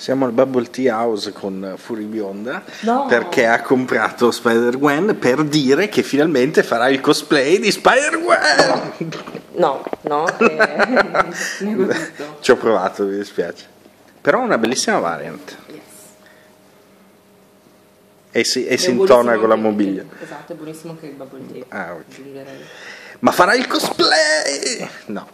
Siamo al Bubble Tea House con Furibionda No. perché ha comprato Spider-Gwen per dire che finalmente farà il cosplay di Spider-Gwen. No, no, eh. Ci ho provato, mi dispiace. Però è una bellissima variant Yes. e si, e si intona con la anche- mobilia. Esatto, è buonissimo anche il bubble tea. Ah, okay. Ma farà il cosplay? No.